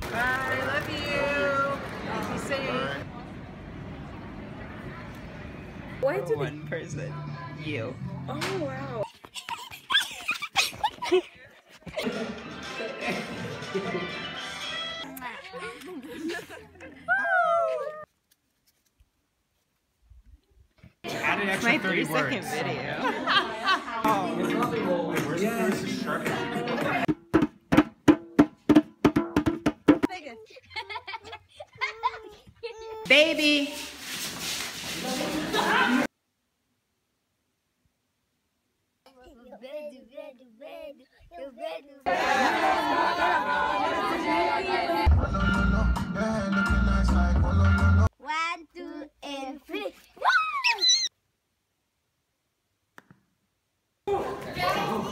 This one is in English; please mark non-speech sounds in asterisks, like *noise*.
Bye. Love you. Be safe. Why do one it... person? You. Oh wow. Add an extra 30 words. video. *laughs* Baby. One, two, and three. Galaxy,